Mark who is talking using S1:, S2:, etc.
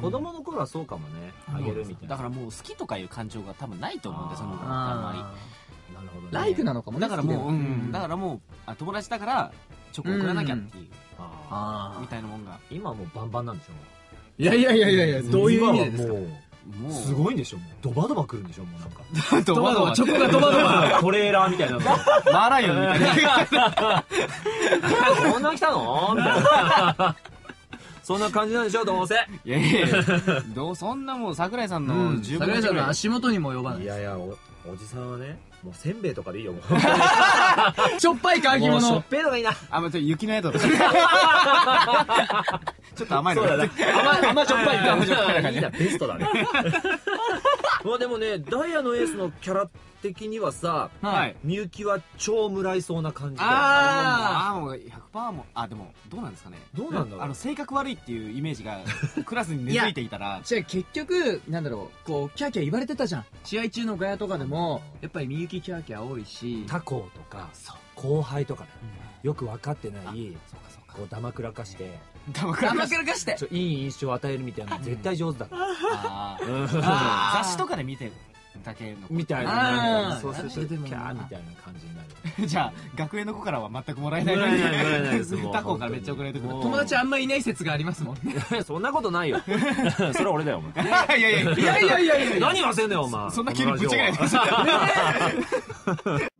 S1: 子供の頃はそうかもねあげるみたいな。
S2: だからもう好きとかいう感情が多分ないと思うんでその子ってあんまり
S1: なるほどね。
S3: ライクなのかもね
S2: だからもう、うん、だからもうあ友達だからチョコ送らなきゃっていう、
S1: あ
S3: あ
S2: みたいなもんが。
S1: ー今はもうバンバンなんでしょ？
S3: いやいやいやいやいやどういう意味でですか？
S2: もう。
S1: すごいんでしょドバドバ来るんでしょもうなんか。
S2: ドバドバ。
S3: チョコがドバドバ
S1: トレーラーみたいなの
S2: マーライオンみたいな
S1: こんな来たのみたいなそんな感じなんでしょどうせ
S2: いやいやいやどうそんなもう桜井さんの
S3: うん
S2: 10分
S3: 桜井さんの
S2: の
S3: 足元にも及ばない
S1: いやいやおおじさんはねもうせんべいとかでいいよもう
S3: しょっぱい乾き
S1: もうしょ
S3: 物
S1: っぺいのがいいな
S2: あまた雪の宿とかちょっと甘いの。
S1: そうだね
S3: 甘甘じょっぱい。
S2: 甘じょっぱい な感じ。
S1: いいなベストだね。まあでもねダイヤのエースのキャラ的にはさ
S2: はい。
S1: みゆきは超もらいそうな感じだよ
S2: あー。もう100%もあでもどうなんですかね。
S1: どうなんだろう？
S2: あの性格悪いっていうイメージが クラスに根付いていたら。
S3: じゃあ結局なんだろうこうキャーキャー言われてたじゃん。試合中のガヤとかでもやっぱりみゆきキャーキャー多いし。
S1: 他校とか後輩とかねよく分かってないこうダマくらかして。
S2: だから
S3: 甘くらかして。
S1: いい印象を与えるみたいなの絶対上手だうん。
S2: 雑誌とかで見てる？だけの
S1: みたい
S3: あ
S1: な
S3: ー
S1: そうするとキャーみたいな感じになる。
S2: じゃあ学園の子からは全くもらえない。
S1: もらえないもらえないです。もう
S2: 他校からめっちゃ送られてくる。
S3: 友達あんまいない説がありますもんね。
S1: そんなことないよ。それは俺だよお前。
S2: いやいやいや
S3: いやいやいやいや。
S1: 何言わせんだよお前。
S2: そんな急にぶち上げないでください